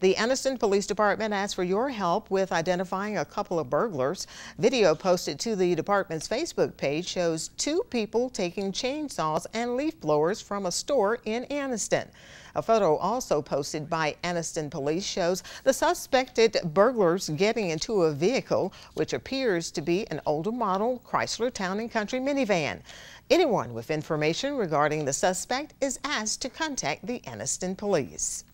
The Anniston Police Department asked for your help with identifying a couple of burglars. Video posted to the department's Facebook page shows two people taking chainsaws and leaf blowers from a store in Anniston. A photo also posted by Anniston Police shows the suspected burglars getting into a vehicle which appears to be an older model Chrysler Town and Country minivan. Anyone with information regarding the suspect is asked to contact the Anniston Police.